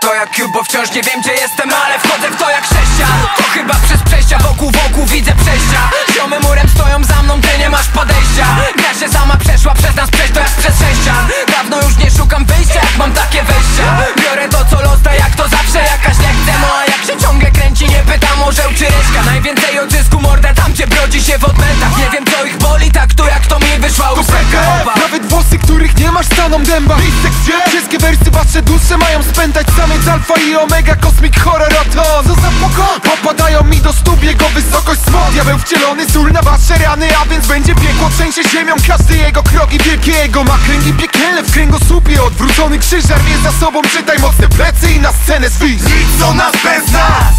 to jak Cube, bo wciąż nie wiem gdzie jestem Ale wchodzę w to jak sześcian To chyba przez przejścia wokół wokół widzę przejścia. Ziomy murem stoją za mną, ty nie masz podejścia. Gra się sama przeszła przez nas przejść to jak przez sześcian Dawno już nie szukam wyjścia, jak mam takie wejścia. Biorę to co los, tak jak to zawsze jakaś nie chce No a jak się ciągle kręci, nie pytam o żeł czy reszka Najwięcej odzysku morda tam gdzie brodzi się w odmętach. Nie wiem co ich boli, tak tu jak to mi wyszła ósemka Nawet włosy, których nie masz staną dęba. Miejsce gdzie? Wszystkie wersy wasze dusze mają spętać Samiec alfa i omega, kosmik horror oto Co za pokój? Popadają mi do stóp jego wysokość smog. Diabeł wcielony, sól na wasze rany A więc będzie piekło, trzęsie ziemią. Każdy jego krok i wielkie jego ma kręgi piekielne W kręgosłupie. Odwrócony krzyż Rwie za sobą, czytaj mocne plecy i na scenę zwiz Nic o nas bez nas.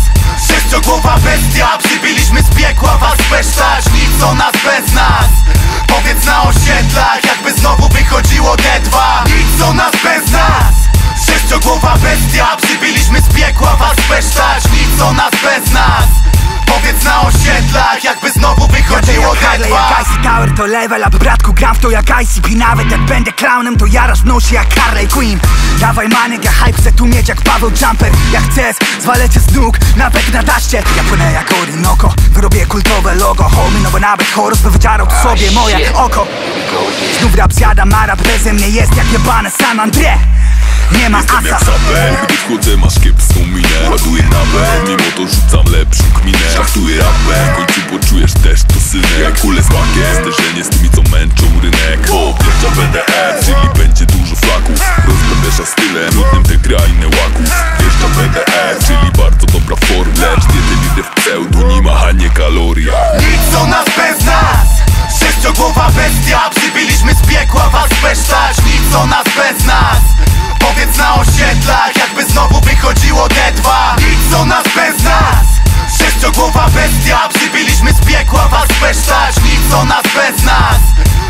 Sześciogłowa bestia. Przybyliśmy z piekła was besztać Nic o nas bez nas. Powiedz na osiedlach Jakby znowu wychodziło D2 Nic o nas bez nas Sześciogłowa bestia Przybyliśmy z piekła was besztać Nic o nas bez nas Powiedz na osiedlach Jakby znowu wychodziło Harley D2 jak IC Tower to level up Bratku gram w to jak ICP Nawet jak będę clownem to jarasz w nosie jak Harley Quinn Dawaj manek, ja hype chcę tu mieć jak Paweł Jumper Jak chcesz, zwalę cię z nóg Nawet na daście Ja płynę jak Orinoco Wyrobię kultowe logo Homie, no bo nawet Horus by wydzierał tu sobie moje oko Znów rap zjada, ma rap beze mnie jest jak jebane San Andre Nie ma Jestem jak asa saper, gdy wchodzę masz kiepską minę. Ładuję nawę, mimo to rzucam lepszą kminę. Szlachtuję rapem, w końcu poczujesz też to synek. Jak kule z makiem, zderzenie z tymi co męczą rynek. Bo wjeżdża BDF, czyli będzie dużo flaków. Rozbędesza stylem, nudnym te krainę łaków. Wjeżdża BDF, czyli bardzo dobra form Lecz diety lidę w pseudonim, a nie kaloria Nic o nas bez nas. Sześciogłowa bestia Przybyliśmy z piekła was besztać Nic o nas bez nas Powiedz na osiedlach Jakby znowu wychodziło D2 Nic o nas bez nas? Sześciogłowa bestia Przybyliśmy z piekła was besztać Nic o nas bez nas?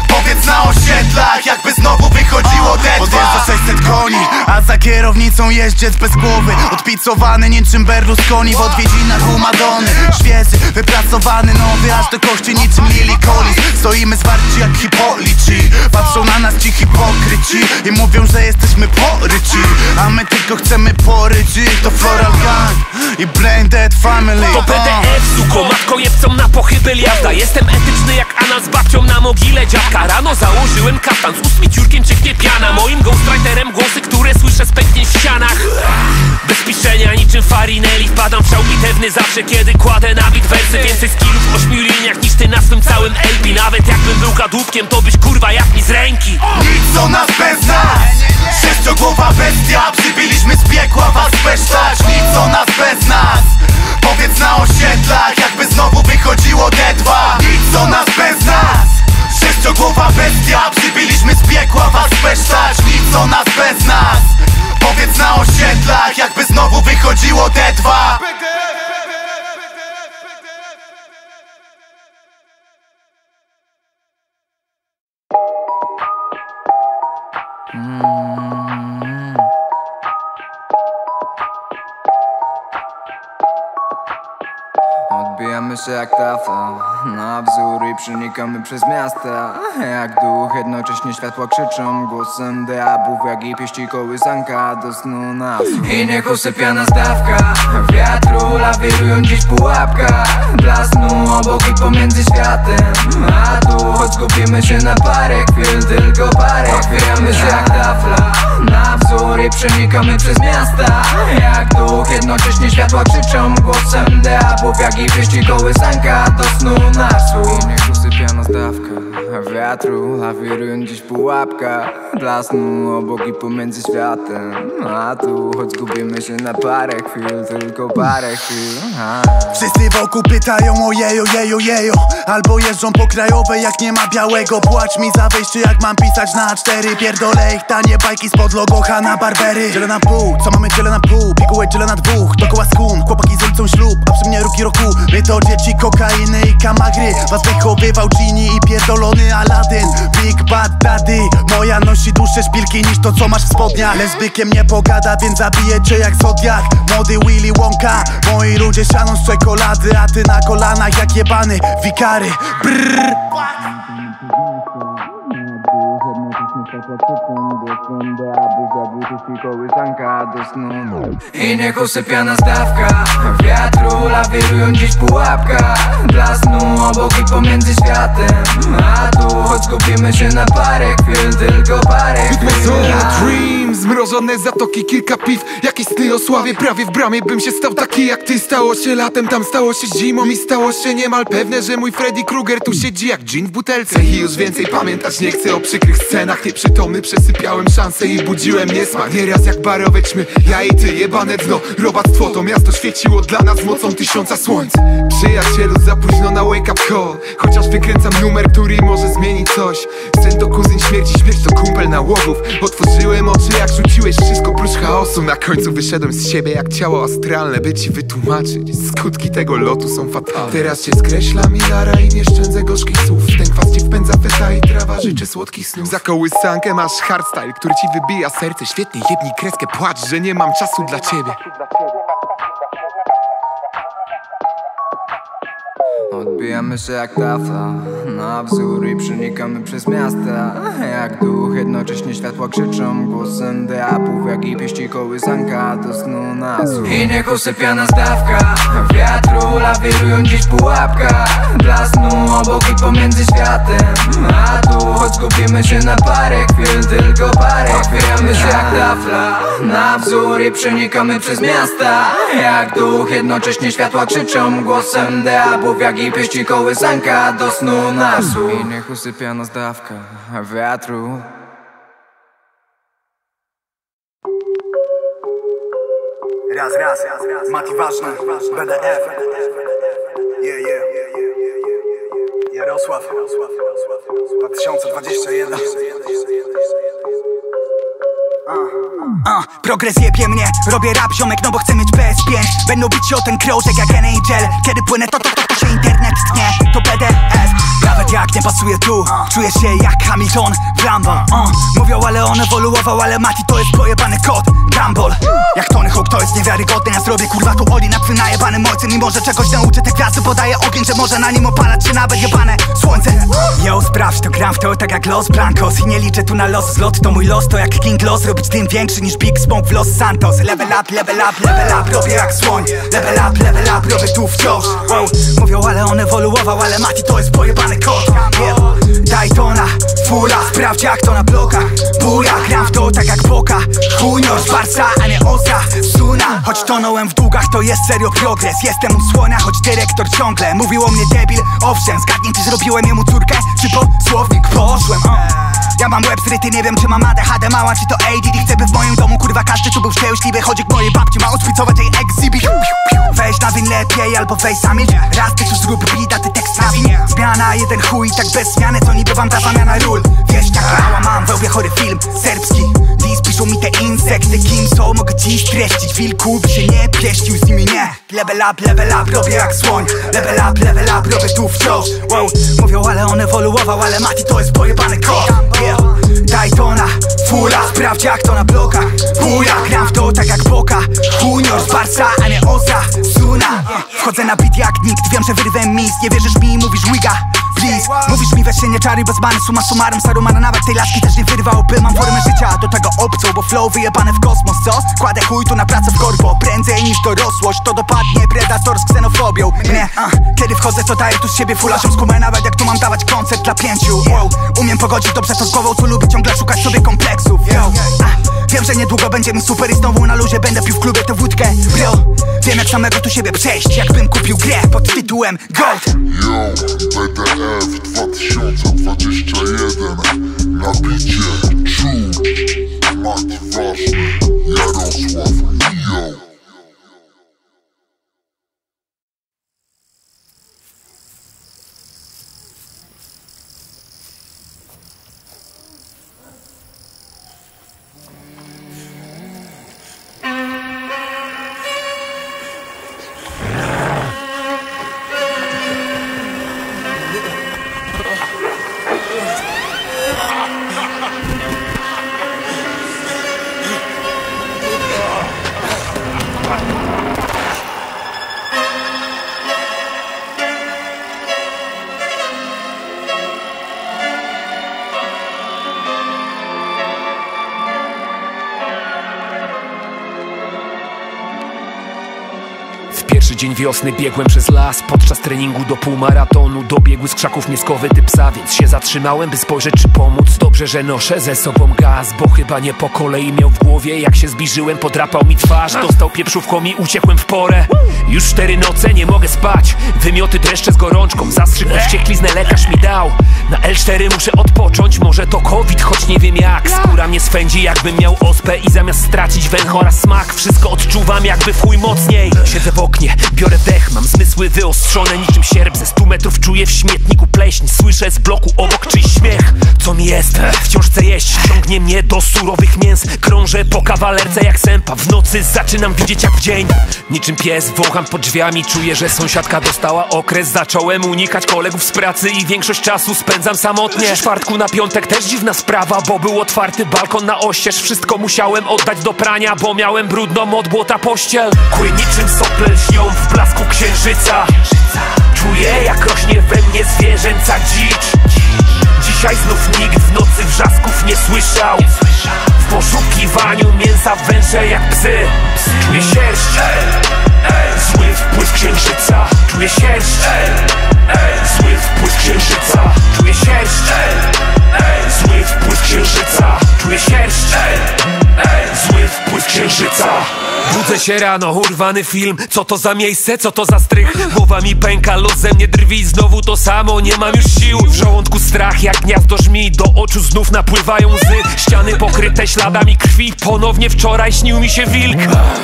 Powiedz na osiedlach Jakby znowu wychodziło D2 Podjeżdża 600 koni, a za kierownicą jeździec bez głowy. Odpicowany niczym Berlusconi w odwiedzinach u Madony. Świeży, wypracowany, nowy, aż do kości niczym Lily Collins. Stoimy zwarci jak hipolici. Patrzą na nas ci hipokryci I mówią, że jesteśmy poryci. A my tylko chcemy poryci. To Floral Gang i Blended Family. To PDF, suko, matko jebcą na pochybel jazda Jestem etyczny jak Anna z babcią na mogile dziadka. Rano założyłem kaftan, z ósmiciurkiem piana. Moim ghostwriterem głosy, które słyszę z pęknięć w ścianach. Bez piszenia niczym Farinelli Wpadam w szał bitewny zawsze kiedy kładę na bit wersy. Więcej skillów w ośmiu liniach niż ty na swym całym LP Nawet jakbym był kadłubkiem to byś kurwa jak mi z ręki. Nic o nas bez nas. Sześciogłowa bestia. Przybyliśmy z piekła was besztać Nic o nas bez nas. Powiedz na osiedlach Jakby znowu wychodziło D2 Nic o nas bez nas. Sześciogłowa bestia Przybyliśmy z piekła was besztać Nic o nas bez nas. Powiedz na osiedlach Jakby znowu wychodziło D2 się jak tafla na wzór i przenikamy przez miasta. Jak duch, jednocześnie światła krzyczą głosem diabłów Jak i pieści kołysanka do snu nas. I niech usypiana zdawka wiatru Lawirują dziś pułapka. Dla snu obok i pomiędzy światem. A tu choć zgubimy się na parę chwil Tylko parę Odbijamy się jak tafla. Na wzór i przenikamy przez miasta. Jak duch, jednocześnie światła krzyczą głosem diabłów Jak i pieści kołysanka do snu nas I niech usypiana zdawka wiatru Lawirują dziś pułapka Dla snu obok i pomiędzy światem. A tu choć zgubimy się na parę chwil Tylko parę chwil a. Wszyscy wokół pytają o jejo, jejo, jejo. Albo jeżdżą po krajowej jak nie ma białego. Płacz mi za wejście jak mam pisać na cztery. Pierdolę ich tanie bajki spod logo Hanna Barbery Dzielę na pół, co mamy dzielę na pół? Pigułek dzielę na dwóch, dookoła skun. Chłopaki z ulicą ślub, a przy mnie ruki roku. My to dzieci kokainy i kamagry. Was wychowywał Gini i pierdolony Aladdin Big Bad Daddy. Moja nosi dłuższe szpilki niż to co masz w spodniach. Lesbykiem nie pogada, więc zabiję cię jak Zodiak Młody Willy Wonka Moi ludzie sianą z czekolady A ty na kolanach jak jebany wikary. Brrr I niech usypia stawka. Wiatru lawirują dziś pułapka. Dla snu obok i pomiędzy światem. A tu choć skupimy się na parę chwil Tylko parę chwil. Zona Dreams, zmrożone zatoki, kilka piw. Jakieś sny o sławie, prawie w bramie Bym się stał taki jak ty. Stało się latem, tam stało się zimą I stało się niemal pewne, że mój Freddy Krueger Tu siedzi jak dżin w butelce. I już więcej pamiętać nie chcę o przykrych scenach Nieprzytomny przesypiałem szanse i budziłem niesmak. Nieraz jak barowe ćmy, ja i ty jebane dno. Robactwo to miasto świeciło dla nas mocą tysiąca słońc. Przyjacielu, za późno na wake up call. Chociaż wykręcam numer, który może zmienić coś. Sen to kuzyn śmierci, śmierć to kumpel nałogów Otworzyłem oczy jak rzuciłeś wszystko prócz chaosu. Na końcu wyszedłem z siebie jak ciało astralne By ci wytłumaczyć, skutki tego lotu są fatalne. Teraz cię skreśla Milara i nie szczędzę gorzkich słów. Ten kwas ci wpędza feta i trawa. Życzę słodkich snów. Za masz hardstyle, który ci wybija serce. Świetnie, jebnij kreskę, płacz, że nie mam czasu dla ciebie. Odbijamy się jak tafla na wzór i przenikamy przez miasta. Jak duch, jednocześnie światła krzyczą głosem diabłów Jak i pieści kołysanka do snu nas. I niech usypia nas dawka Wiatru lawirują dziś pułapka. Dla snu obok i pomiędzy światem. A tu choć skupimy się na parę chwil Tylko parę chwil. Się jak tafla na wzór i przenikamy przez miasta. Jak duch, jednocześnie światła krzyczą głosem diabłów Jak i pieści kołysanka do snu nasu I niech usypia nas dawka wiatru. Raz, raz, Mati ważny, BDF Yeah, yeah. Jarosław. 2021 Uh, progres jebie mnie, robię rap ziomek, no bo chcę mieć PS5 Będą bić się o ten krążek jak NHL Kiedy płynę to, to, to, to się internet tnie To PDF Nawet jak nie pasuje tu Czuję się jak Hamilton w Lambo uh, Mówią, ale on ewoluował, ale Mati to jest pojebany kot. Gumball Jak Tony Hawk to jest niewiarygodne. Ja zrobię kurwa tu Oli nad twym najebanym ojcem Mimo, że czegoś nauczę te gwiazdy Podaję ogień, że może na nim opalać się nawet jebane słońce. Yo, sprawdź to, gram w to tak jak Los Blancos. I nie liczę tu na los zlot, to mój los. To jak King Los, robić dym większy niż Big Smoke w Los Santos. Level up, level up, level up, robię jak słoń. Level up, level up, robię tu wciąż. Wow. Mówią, ale on ewoluował, ale Mati to jest pojebany kot. Daytona, fula, sprawdź jak to na blokach Buja, gram w to tak jak Boka Junior, Barca, a nie Oza, Suna. Choć tonąłem w długach, to jest serio progres. Jestem u słonia, choć dyrektor ciągle. Mówił o mnie debil, owszem Zgadnij, czy zrobiłem jemu córkę, czy po słownik poszłem. Ja mam łeb zryty, nie wiem czy mam ADHD. Mała, czy to ADD Chcę by w moim domu kurwa każdy tu był szczęśliwy. Chodzik mojej babci ma odszpicować jej exhibit. Weź na win lepiej albo weź sami Raz ty tu zrób beat, a ty tekst nawi Zmiana jeden chuj, tak bez zmiany To niby wam ta zamiana ról. Wiesz jaki mała mam, we łbie chory film Serbski. List piszą mi te insekty Kim są, mogę ci streścić Wilku by się nie pieścił z nimi, nie. Level up, level up, robię jak słoń. Level up, level up, robię tu wciąż. Wow. Mówią, ale on ewoluował Ale Mati to jest pojebany kot. yeah. Daytona, fula Sprawdź jak to na blokach. Buja, gram w to tak jak Boka. Junior z Barca, a nie Oza Suna. Wchodzę na beat jak nikt Wiem, że wyrwę mis. Nie wierzysz mi, mówisz wiga Mówisz mi weź się nie czary bez bany Suma summarum, sarumana nawet tej laski też nie wyrwałby Mam formę życia, do tego obcą Bo flow wyjebane w kosmos, co? Kładę chuj tu na pracę w korpo Prędzej niż dorosłość To dopadnie predator z ksenofobią. Mnie, uh, kiedy wchodzę to daję tu z siebie Fula się skumę nawet jak tu mam dawać koncert dla pięciu. Wow. Umiem pogodzić dobrze to z głową Tu lubię ciągle szukać sobie kompleksów. Yo, Wiem, że niedługo będzie mi super i znowu na luzie Będę pił w klubie tę wódkę. Bro, wiem jak samego tu siebie przejść Jakbym kupił grę pod tytułem Gold wiosny biegłem przez las. Podczas treningu do półmaratonu Dobiegły z krzaków mieskowy typ psa Więc się zatrzymałem, by spojrzeć czy pomóc. Dobrze, że noszę ze sobą gaz Bo chyba nie po kolei miał w głowie. Jak się zbliżyłem, podrapał mi twarz. Dostał pieprzówką i uciekłem w porę. Już cztery noce, nie mogę spać. Wymioty dreszcze z gorączką. Zastrzyk wściekliznę lekarz mi dał. Na L4 muszę odpocząć Może to COVID, choć nie wiem jak. Skóra mnie swędzi, jakbym miał ospę I zamiast stracić węch oraz smak Wszystko odczuwam, jakby w chuj mocniej. Siedzę w oknie, biorę dech Mam zmysły wyostrzone niczym sierp. Ze stu metrów czuję w śmietniku pleśń Słyszę z bloku obok czyjś śmiech Co mi jest? Wciąż chcę jeść Ciągnie mnie do surowych mięs. Krążę po kawalerce jak sępa. W nocy zaczynam widzieć jak w dzień Niczym pies wącham pod drzwiami. Czuję, że sąsiadka dostała okres. Zacząłem unikać kolegów z pracy I większość czasu spędzam samotnie. Z czwartku na piątek też dziwna sprawa Bo był otwarty balkon na oścież. Wszystko musiałem oddać do prania Bo miałem brudną od błota pościel. Kły niczym sople lśnią w blasku księżyca. Czuję jak rośnie we mnie zwierzęca dzicz Dzisiaj znów nikt w nocy wrzasków nie słyszał. W poszukiwaniu mięsa węże jak psy. Czuję sierść Zły wpływ księżyca. Czuję sierść Zły wpływ księżyca. Czuję sierść Zły wpływ księżyca. Czuję sierść Zły wpływ księżyca Budzę się rano, urwany film. Co to za miejsce, co to za strych? Głowa mi pęka, los ze mnie drwi. Znowu to samo, nie mam już sił. W żołądku strach jak gniazdo żmi Do oczu znów napływają łzy. Ściany pokryte śladami krwi. Ponownie wczoraj śnił mi się wilk.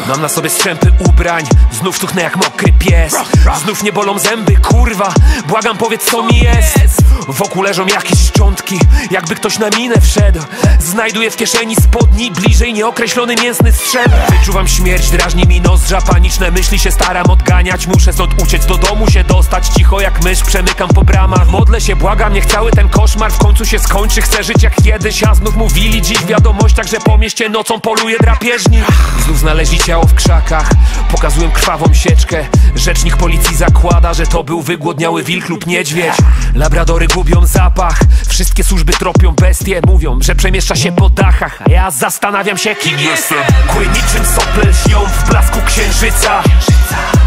Mam na sobie strzępy ubrań. Znów tuchnę jak mokry pies. Znów nie bolą zęby, kurwa. Błagam powiedz co mi jest. Wokół leżą jakieś szczątki. Jakby ktoś na minę wszedł. Znajduję w kieszeni spodni Bliżej nieokreślony mięsny strzęp. Wyczuwam śmierć, drażni mi nozdrza Paniczne myśli się staram odganiać. Muszę stąd uciec, do domu się dostać. Cicho jak mysz, przemykam po bramach. Modlę się, błagam, niech cały ten koszmar W końcu się skończy, chcę żyć jak kiedyś A znów mówili dziś w wiadomościach Że po mieście nocą poluje drapieżnik. Znów znaleźli ciało w krzakach. Pokazują krwawą sieczkę. Rzecznik policji zakłada, że to był wygłodniały wilk lub niedźwiedź. Labradory gubią zapach. Wszystkie służby tropią bestie. Mówią, że przemieszcza się po dachach. A ja zastanawiam się kim jestem. Kły niczym sople lśnią w blasku księżyca.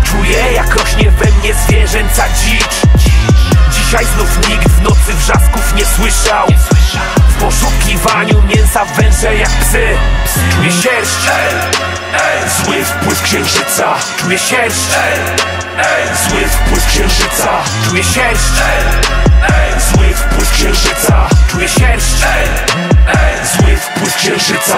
Czuję jak rośnie we mnie zwierzęca dzicz. Dzisiaj znów nikt w nocy wrzasków nie słyszał. W poszukiwaniu mięsa węże jak psy. Czuję sierść. Zły wpływ księżyca. Czuję sierść. Zły wpływ księżyca. Czuję sierść. Zły wpływ księżyca. Czuję sierść. Zły wpływ księżyca.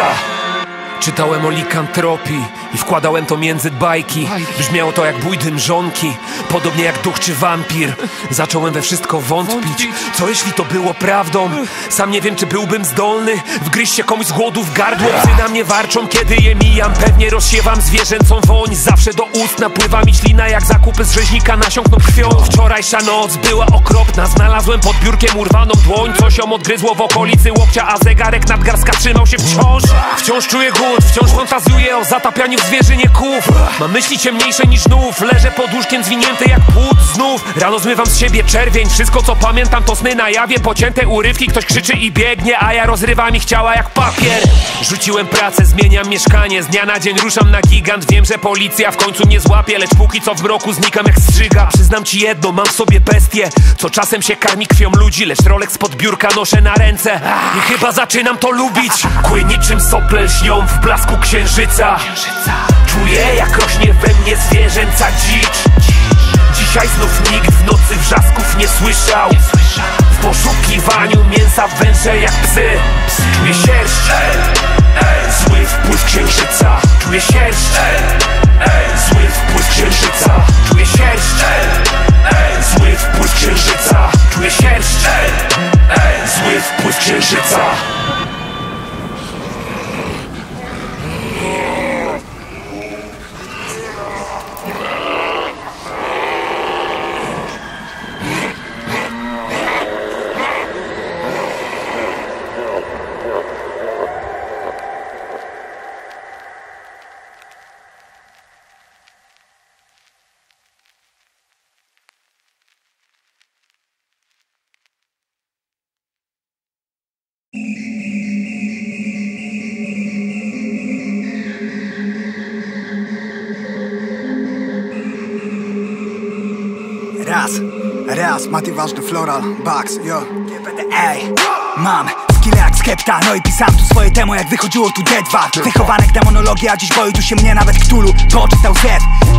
Czytałem o likantropii i wkładałem to między bajki. Brzmiało to jak bój dymżonki Podobnie jak duch czy wampir. Zacząłem we wszystko wątpić. Co jeśli to było prawdą? Sam nie wiem czy byłbym zdolny Wgryźć się komuś z głodu w gardło. Psy na mnie warczą kiedy je mijam. Pewnie rozsiewam zwierzęcą woń. Zawsze do ust napływa mi ślina Jak zakupy z rzeźnika nasiąkną krwią. Wczorajsza noc była okropna. Znalazłem pod biurkiem urwaną dłoń. Coś ją odgryzło w okolicy łokcia A zegarek nadgarstka trzymał się wciąż. Wciąż czuję głód, wciąż fantazjuję o zatapianiu w zwierzynie kłów Mam myśli ciemniejsze niż nów. Leżę pod łóżkiem zwinięty jak płód znów. Rano zmywam z siebie czerwień. Wszystko co pamiętam to sny na jawie. Pocięte urywki, ktoś krzyczy i biegnie A ja rozrywam ich ciała jak papier. Rzuciłem pracę, zmieniam mieszkanie. Z dnia na dzień ruszam na gigant. Wiem, że policja w końcu mnie złapie Lecz póki co w mroku znikam jak strzyga. Przyznam ci jedno, mam w sobie bestię Co czasem się karmi krwią ludzi Lecz rolek spod biurka noszę na ręce. I chyba zaczynam to lubić. Kły niczym sople lśnią w blasku księżyca Czuję jak rośnie we mnie zwierzęca dzicz. Dzisiaj znów nikt w nocy wrzasków nie słyszał. W poszukiwaniu mięsa węże jak psy. Czuję sierść. Zły wpływ księżyca. Czuję sierść. Zły wpływ księżyca. Czuję sierść. Zły wpływ księżyca. Czuję sierść. Zły wpływ księżyca raz, Mati ważny floral, Bugs, yo. Ej, mam skille jak skepta No i pisałem tu swoje demo jak wychodziło tu D2 Wychowanek demonologia, dziś boi tu się mnie nawet Cthulhu. Poczytał Z,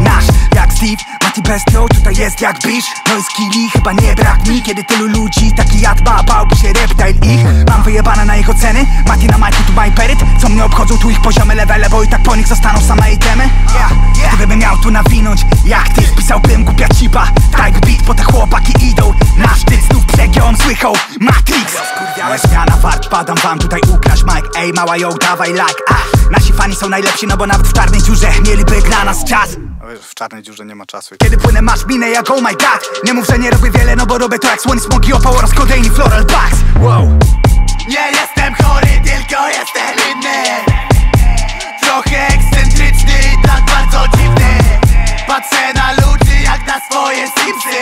nasz, jak Steve Mati Bestio, tutaj jest jak Bish No i skilli chyba nie brak mi. Kiedy tylu ludzi taki jadba, bałby się reptile ich. Mam wyjebane na ich oceny. Mati na majku tu my peryt Co mnie obchodzą tu ich poziomy levele Bo i tak po nich zostaną same itemy. Gdybym miał tu nawinąć jak ty Spisałbym głupia cipa. Type beat, po te chłopaki idą. Na sztyc znów przegiął, słychał. Matrix. Ale zmiana wart, padam wam tutaj ukraść Mike Ej mała yo, dawaj like. Ah, Nasi fani są najlepsi, no bo nawet w czarnej dziurze Mieliby dla nas czas W czarnej dziurze nie ma czasu. Kiedy płynę masz minę jak oh my god. Nie mów, że nie robię wiele, no bo robię to jak słoni smogi opał oraz kodein i floral bugs. Wow. Nie jestem chory, tylko jestem inny. Trochę ekscentryczny i tak bardzo dziwny. Patrzę na ludzi jak na swoje simsy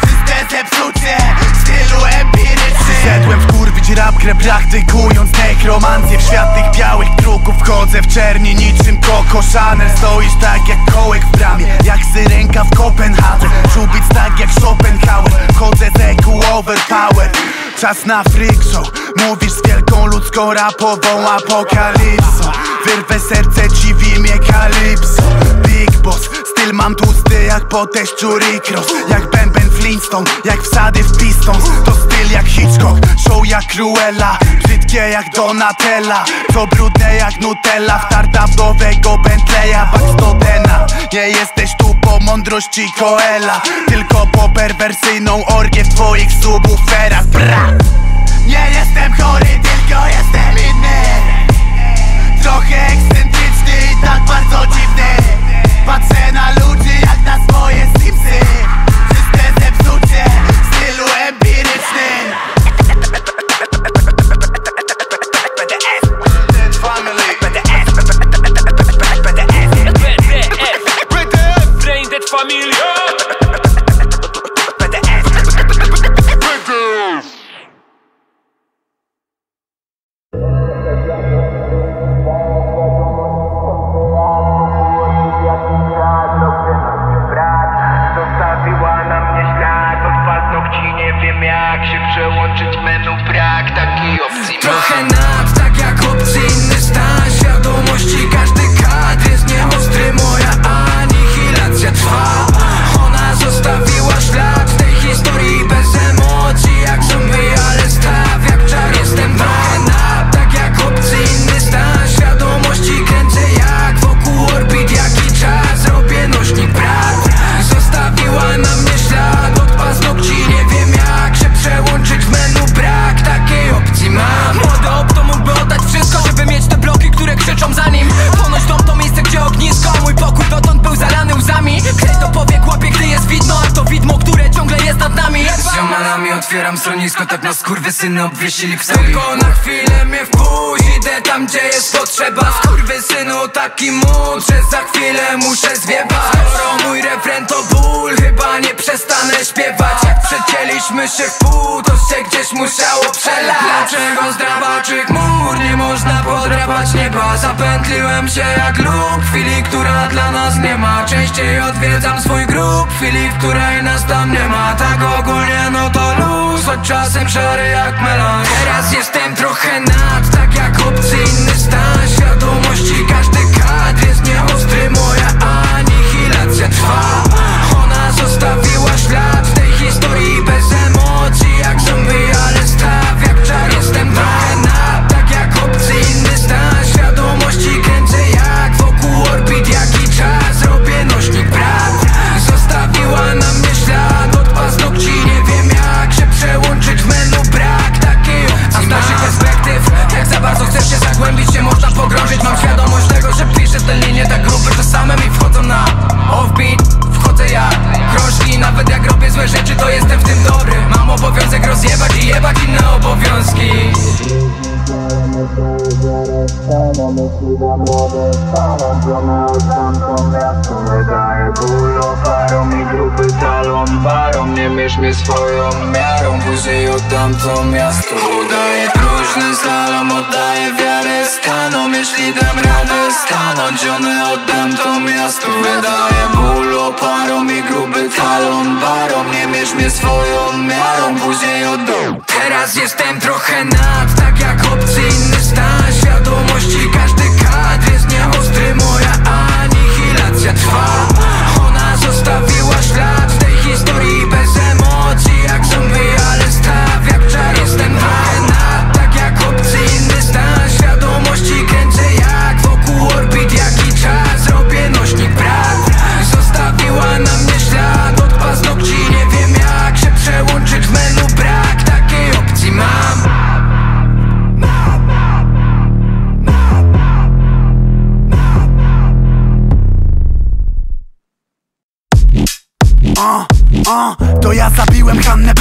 Czyste zepsucie w stylu empirycznym Rap grę praktykując nekromancję W świat tych białych kruków wchodzę w czerni niczym Coco Chanel Stoisz tak jak kołek w bramie, jak syrenka w Kopenhadze. Czubic tak jak Schopenhauer, chodzę z EQ overpower Czas na freak show, mówisz z wielką ludzką rapową apokalipsą. Wyrwę serce ci w imię Kalipso Big Boss, styl mam tłusty jak po teściu Rick Ross Jak bęben Flintstone, jak wsady w Pistons. To styl jak Hitchcock, show jak Cruella. Brzydkie jak Donatella To brudne jak Nutella. Wtarta w nowego Bentleya Bugs do Dena. Nie jesteś tu po mądrości Coela Tylko po perwersyjną orgię w twoich subwooferach. Bra! Nie jestem chory, tylko jestem inny. Trochę ekscentryczny i tak bardzo dziwny. Patrzę na ludzi otwieram schronisko Tak na skurwysyny obwiesili sobie Tylko na chwilę mnie wpuść Idę tam, gdzie jest potrzeba. Skurwysynu taki mód, że za chwilę muszę zwiewać. Skoro mój refren to ból Chyba nie przestanę śpiewać. Jak przecięliśmy się w pół To się gdzieś musiało przelać. Dlaczego zdrabaczy chmur Nie można podrapać nieba? Zapętliłem się jak lub Chwili, która dla nas nie ma. Częściej odwiedzam swój grób Chwili, w której nas tam nie ma. Tak ogólnie no to luz Choć czasem szary jak melon. Teraz jestem trochę nad Tak jak obcy inny stan Świadomości. Każdy kadr jest nieostry Moja anihilacja trwa. Ona zostawiła ślad w tej historii Bez chcesz się zagłębić się można pogrążyć? Mam świadomość tego, że piszę te linie tak grube Że same mi wchodzą na offbeat. Wchodzę ja, kroczki Nawet jak robię złe rzeczy to jestem w tym dobry. Mam obowiązek rozjebać i jebać inne obowiązki I grupy talą barą Nie mierz swoją miarą Później miasto próżny Oddaję wiarę stanom Jeśli stanąć One oddam to miasto Wydaje ból oparą i gruby talon Barą, nie mierz mnie swoją miarą. Później oddam. Teraz jestem trochę nad Tak jak obcy inny stan Świadomości. Każdy kadr jest nieostry Moja anihilacja trwa a, to zabiłem Hannę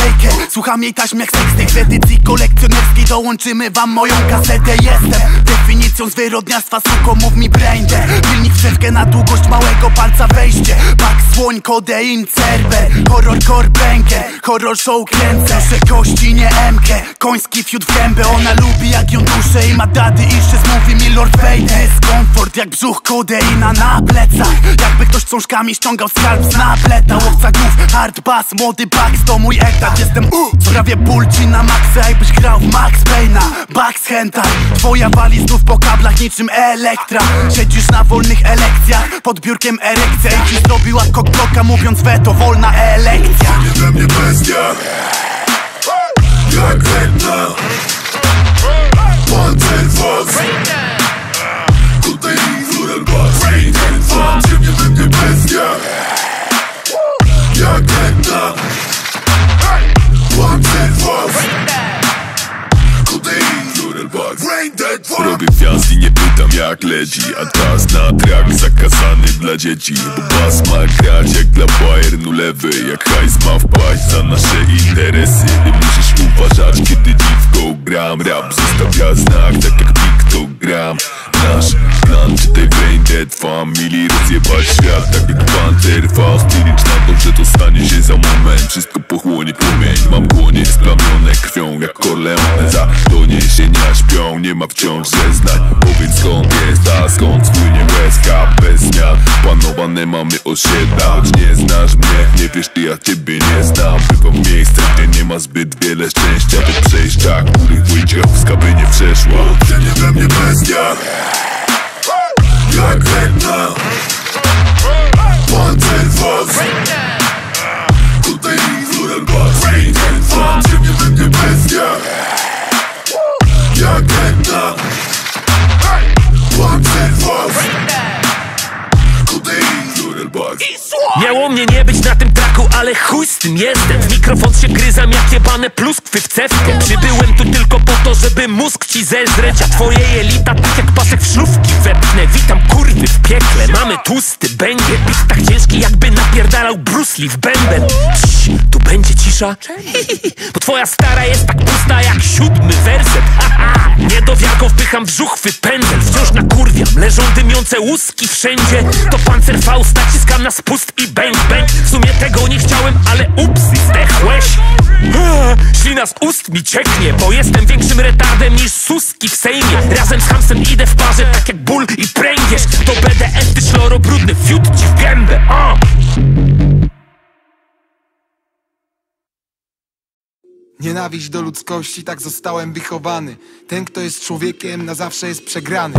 Słucham jej taśm jak seks. Tej edycji kolekcjonerskiej Dołączymy wam moją kasetę. Jestem definicją zwyrodniarstwa Suko, mów mi braindead Pilnik wszewkę na długość małego palca wejście. Pak, słoń, kodein, cerber Horror, core, banker Horror show kręcę. Że kości, nie emkę Koński fiut w gębę Ona lubi jak ją duszę I ma dady. Issues Mówi mi Lord Vader. Dyskomfort jak brzuch kodeina na plecach. Jakby ktoś książkami ściągał skarb z napleta. Łowca głów, hard bass, młody Bugs To mój etat, jestem uh, Sprawię ból ci na maksa Jakbyś grał w Max Payne'a Bugs hentai Twoja wali znów po kablach niczym elektra. Siedzisz na wolnych elekcjach Pod biurkiem erekcja. I ci zrobiła kokbloka mówiąc weto Wolna elekcja. Nie we mnie bestia. Jak wędna. Pancer was Tutaj Fan Bass Robię wjazd i nie pytam jak leci. A czas na trak zakazany dla dzieci. Bo bas ma grać jak dla Bayernu lewy. Jak hajs ma wpaść za nasze interesy. Ty musisz uważać kiedy dziwko gram. Rap zostawia znak tak jak piktogram. Nasz plan czytaj brain dead family Rozjebać świat. Tak jak Panther Fast Licz na to, że to stanie się za moment. Wszystko pochłonie płomień Mam dłonie splamione krwią jak Corleone Za doniesienia śpią, nie ma wciąż zeznań Powiedz skąd jest, a skąd spłynie łezka? Bez zmian, panowane mamy osiedla Choć nie znasz mnie, nie wiesz ty, ja ciebie nie znam. Bywam w miejscach, gdzie nie ma zbyt wiele szczęścia Te przejścia, których Wojciechowska by nie przeszła. Ty nie we mnie bestia. Jak wędna Pancer was Tutaj Bass Ranger Fan Nie we mnie bestia ale chuj z tym jestem. W mikrofon się gryzam jak jebane pluskwy w cewkę Przybyłem tu tylko po to, żeby mózg ci zeżreć A twoje jelita tak jak pasek w szlówki wepnę Witam kurwy w piekle, mamy tłusty bęgiel Bit tak ciężki jakby napierdalał Bruce Lee w bęben. Cii, tu będzie cisza? Bo twoja stara jest tak pusta jak siódmy werset. Niedowiarką wpycham w żuchwy pędzel. Wciąż nakurwiam, leżą dymiące łuski wszędzie. To pancer Fausta, ciskam na spust i bang bang W sumie tego nie chciałem, ale ups, i zdechłeś Ślina z ust mi cieknie, bo jestem większym retardem niż suski w sejmie. Razem z Hamsem idę w parze, tak jak ból i pręgierz. To BDS, ty szloro brudny, fiut ci w gębę, uh. Nienawiść do ludzkości, tak zostałem wychowany. Ten, kto jest człowiekiem, na zawsze jest przegrany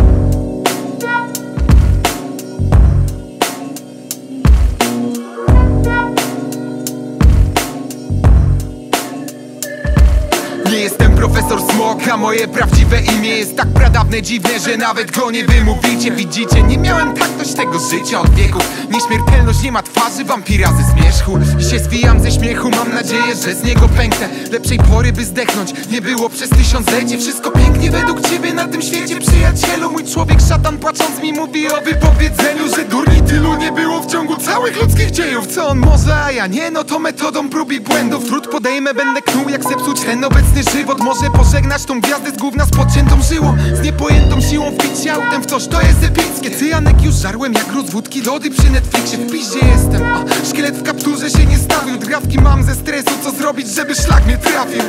profesor Smok, a moje prawdziwe imię jest tak pradawne, dziwne, że nawet go nie wymówicie. Widzicie, nie miałem taktość tego życia od wieków Nieśmiertelność nie ma twarzy, wampira ze zmierzchu. I się zwijam ze śmiechu, mam nadzieję, że z niego pęknę. Lepszej pory, by zdechnąć, nie było przez tysiąclecie. Wszystko pięknie według ciebie na tym świecie, przyjacielu Mój człowiek szatan płacząc mi mówi o wypowiedzeniu Że durni tylu nie było w ciągu całych ludzkich dziejów. Co on może, a ja nie, no to metodą prób i błędów. Trud podejmę, będę knuł jak zepsuć ten obecny żywot Może pożegnać tą gwiazdę z gówna z podciętą żyłą Z niepojętą siłą wbić się autem. W coś, to jest epickie. Cyjanek już żarłem jak rozwódki lody przy Netflixie. W piździe jestem, a szkielet w kapturze się nie stawił. Drgawki mam ze stresu, co zrobić, żeby szlak mnie trafił.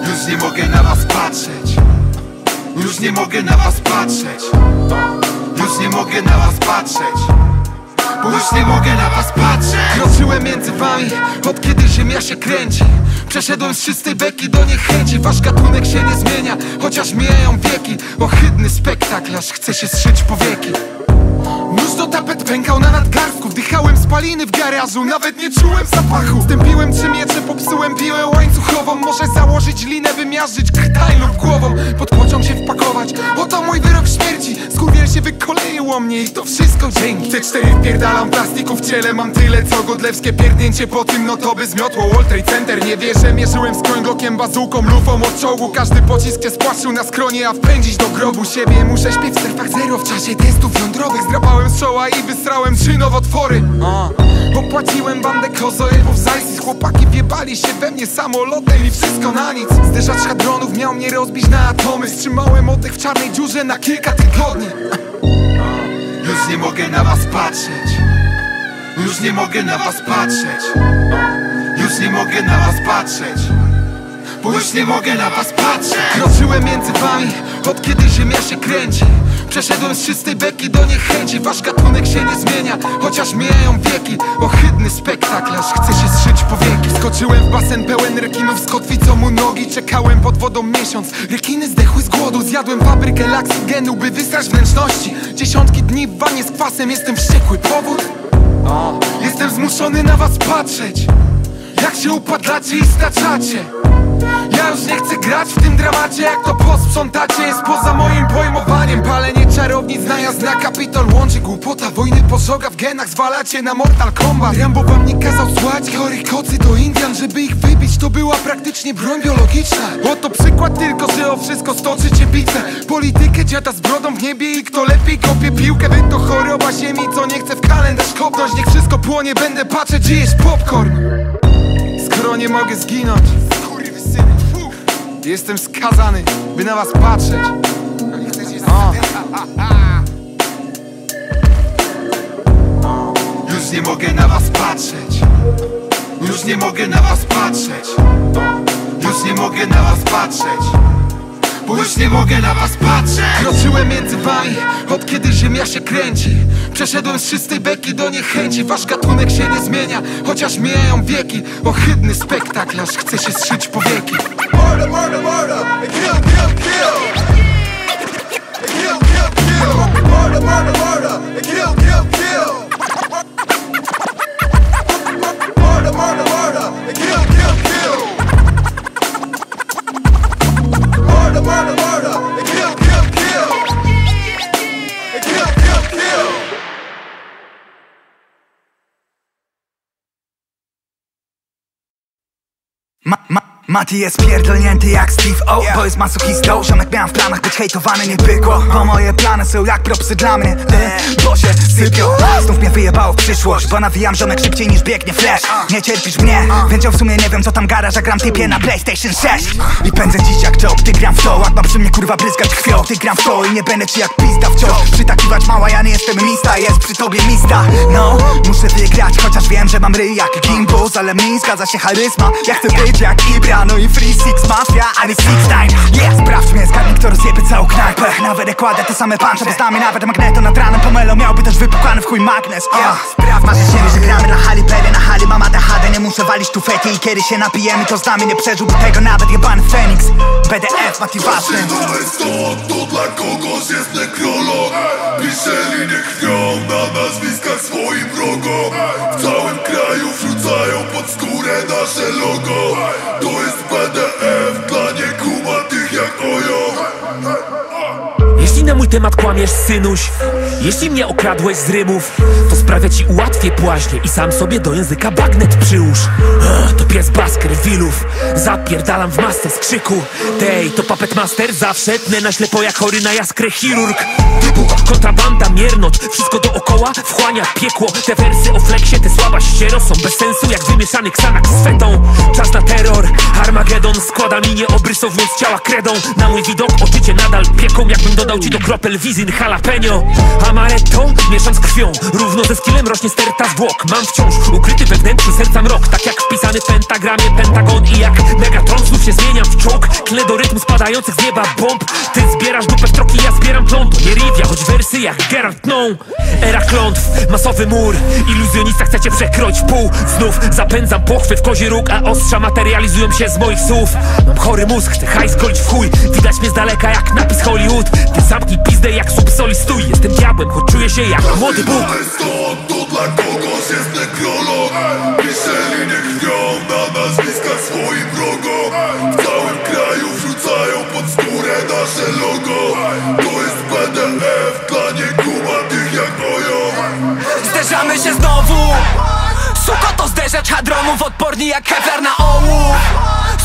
Już nie mogę na was patrzeć. Już nie mogę na was patrzeć. Już nie mogę na was patrzeć Bo już nie mogę na was patrzeć. Kroczyłem między wami, od kiedy ziemia się kręci. Przeszedłem z czystej beki do niechęci. Wasz gatunek się nie zmienia, chociaż mijają wieki. Ohydny spektakl, aż chce się zszyć powieki Nóż do tapet pękał na nadgarstku Wdychałem spaliny w garażu, nawet nie czułem zapachu. Stępiłem trzy miecze, popsułem piłę łańcuchową. Może założyć linę, wymiażdżyć krtaj lub głową. Pod pociąg się wpakować, oto mój wyrok śmierci. Skurwiel się wykoleiło mnie i to wszystko dzięki. Te cztery wpierdalam plastiku w ciele Mam tyle co godlewskie pierdnięcie po tym No to by zmiotło World Trade Center. Nie wierzę, mierzyłem z krąglokiem, bazuką, lufą od czołgu. Każdy pocisk się spłaszczył na skronie, a wpędzić do grobu siebie Muszę. Śpieć w strefach zero w czasie testów jądrowych. Zdrapałem z czoła i wystrałem trzy nowotwory A. Opłaciłem bandę kozoebów z ISIS Chłopaki wjebali się we mnie samolotem i wszystko na nic. Zderzacz hadronów miał mnie rozbić na atomy. Wstrzymałem oddech w czarnej dziurze na kilka tygodni. Już nie mogę na was patrzeć. Już nie mogę na was patrzeć. Już nie mogę na was patrzeć Bo już nie mogę na was patrzeć Kroczyłem między wami, od kiedy ziemia się kręci. Przeszedłem z czystej beki do niechęci. Wasz gatunek się nie zmienia, chociaż mijają wieki. Ohydny spektakl, aż chce się zszyć powieki Skoczyłem w basen pełen rekinów z kotwicą u nogi. Czekałem pod wodą miesiąc, rekiny zdechły z głodu. Zjadłem paprykę laksygenu, by wystrać wnętrzności Dziesiątki dni w wanie z kwasem, jestem wściekły. Powód? Jestem zmuszony na was patrzeć Jak się upadlacie i staczacie ja już nie chcę grać w tym dramacie Jak to posprzątacie. Jest poza moim pojmowaniem. Palenie czarownic najazd na kapitol łączy. Głupota wojny pożoga w genach. Zwalacie na Mortal Kombat. Rambo wam nie kazał słuchać chorych kocy. Do Indian Żeby ich wybić. To była praktycznie broń biologiczna. Oto przykład tylko, że o wszystko stoczycie bitwę Politykę dziada z brodą w niebie I kto lepiej kopie piłkę Wy to choroba ziemi, co nie chce w kalendarz kopnąć. Niech wszystko płonie, będę patrzeć, gdzie jest popcorn Nie mogę zginąć. Jestem skazany, by na was patrzeć o. Już nie mogę na was patrzeć Już nie mogę na was patrzeć Już nie mogę na was patrzeć Bo już nie mogę na was patrzeć. Kroczyłem między wami, od kiedy ziemia się kręci. Przeszedłem z czystej beki do niechęci. Wasz gatunek się nie zmienia, chociaż mijają wieki. Ohydny spektakl, aż chce się zszyć powieki Murder, murder, murder. Kill, kill, kill. Kill, kill, kill. Murder, murder, murder. Kill, kill, kill Mati jest pierdolnięty jak Steve O Bo jest masochistą. Ziomek miałem w planach być hejtowany, nie pykło. Bo moje plany są jak propsy dla mnie. E, Bo się sypią Znów mnie wyjebało w przyszłość Bo nawijam ziomek szybciej niż biegnie flash. Nie cierpisz mnie Więc ja w sumie nie wiem co tam garaż A gram typie na PlayStation 6 I pędzę dziś jak czołg Ty gram w to. Łatwa przy mnie kurwa bryzgać krwią. Ty gram w to i nie będę ci jak pizda wciąż Przytakiwać mała, ja nie jestem mista Jest przy tobie mista. No, muszę wygrać Chociaż wiem, że mam ryj jak gimbus Ale mi zgadza się charyzma. Ja chcę być jak Ibra No i Free Six Mafia, a nie Six Nine. Yeah, sprawdź mnie, zgadnij kto rozjebie całą knajpę. Nawet jak kładę te same puncze Bo z nami nawet magneto nad ranem. Pomelo miałby też wypukany w chuj magnes. Yeah. Spraw masz siebie, że gramy na hali Pewnie na hali mam ADHD Nie muszę walić tu feki I kiedy się napijemy to z nami nie przeżyłby tego Nawet jebany Feniks BDF, Mati ważny To jest to, to dla kogoś jest nekrolog. Pisze linie krwią na nazwiskach swoim wrogom. W całym kraju wrzucają pod skórę nasze logo. To jest mój temat kłamiesz, synuś Jeśli mnie okradłeś z rymów To sprawia ci ułatwię płaźnie I sam sobie do języka bagnet przyłóż. To pies basker wilów Zapierdalam w masce z krzyku. Tej, to puppet master Zawsze tnę na ślepo jak chory na jaskrę chirurg. Kontrabanda, miernot Wszystko dookoła wchłania piekło. Te wersy o fleksie, te słaba ściero Są bez sensu jak wymieszany ksanak z fetą. Czas na terror, Armagedon Składa linię obrysowując ciała kredą. Na mój widok oczy cię nadal pieką Jakbym dodał ci do kropel wizyn jalapeno amaretto mieszam z krwią. Równo ze skillem rośnie sterta zwłok. Mam wciąż ukryty we wnętrzu serca mrok. Tak jak wpisany w pentagramie pentagon I jak Megatron. Znów się zmieniam w czołg. Klę do rytm spadających z nieba bomb. Ty zbierasz dupę w troki, ja zbieram To nie Rivia, choć wersy jak Geralt No Era klątw, masowy mur. Iluzjonista chcecie przekroć w pół. Znów zapędzam pochwy w kozi róg A ostrza materializują się z moich słów. Mam chory mózg, chcę hajs golić w chuj. Widać mnie z daleka jak napis Hollywood. Ty zamknij pizdę jak subsoli stój. Jestem diabłem, choć czuję się jak młody Bóg. Stąd to dla kogoś jest nekrolog Piszeli nie krwią na nazwiskach swoim wrogom W całym kraju wrzucają pod skórę nasze logo. To jest PDF dla niekumatych jak moją Zderzamy się znowu. Suko to zderzać hadronów Odporni jak Kevlar na ołów.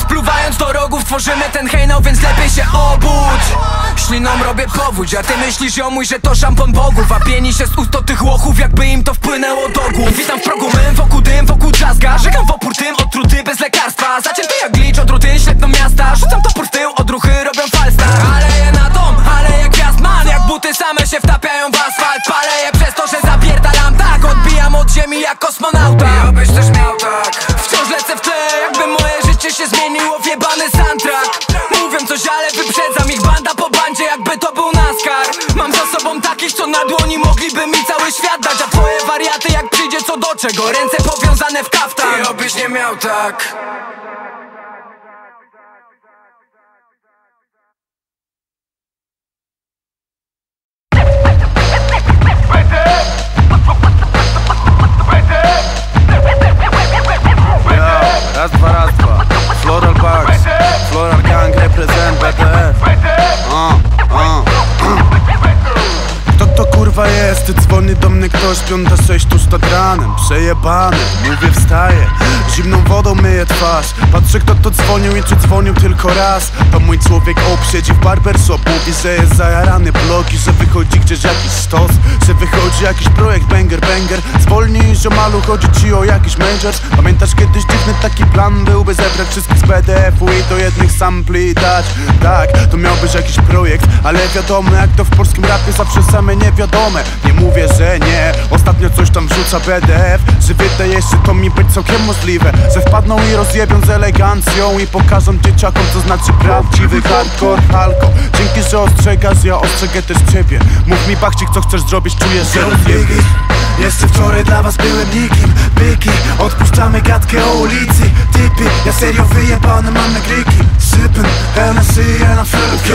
Spluwając do rogów tworzymy ten hejnał Więc lepiej się obudź Śliną robię powódź A ty myślisz ją mój, że to szampon bogów A pieni się z ust do tych łochów Jakby im to wpłynęło do głów. Witam w progu mym, wokół dym, wokół drzazga Żegam w opór tym, otruty bez lekarstwa. Zacięty jak glicz, odruty ślepną miasta. Rzucam topór w tył, odruchy robią falstart Aleję na dom, aleję gwiazd man Jak buty same się wtapiają w asfalt. Paleję przez to, że zapierdalam. Tak Odbijam od ziemi jak kosmonauta co na dłoni mogliby mi cały świat dać A twoje wariaty jak przyjdzie co do czego? Ręce powiązane w kaftan I obyś nie miał tak jest? Dzwoni do mnie ktoś Piąta sześć tuż nad ranem. Przejebany, mówię wstaję. Zimną wodą myję twarz. Patrzę kto to dzwonił i czy dzwonił tylko raz. To mój człowiek obsiedzi w barbershop Mówi, że jest zajarany blogi Że wychodzi gdzieś jakiś stos. Że wychodzi jakiś projekt banger banger. Zwolnij ziomalu, chodzi ci o jakiś majors Pamiętasz kiedyś dziwny taki plan Byłby zebrać wszystkich z PDF-u i do jednych sampli dać? Tak, to miał być jakiś projekt Ale wiadomo jak to w polskim rapie zawsze same niewiadome Nie mówię, że nie. Ostatnio coś tam wrzuca PDF Że wydaje się to mi być całkiem możliwe. Że wpadną i rozjebią z elegancją I pokażą dzieciakom co znaczy prawdziwy hardcore Halko, dzięki, że ostrzegasz, ja ostrzegę też ciebie. Mów mi bachcik co chcesz zrobić, czuję, że rozbiegi Jeszcze wczoraj dla was byłem nikim Byki, odpuszczamy gadkę o ulicy. Typy, ja serio wyjebane mam na gryki Sypem, LNC, na frytki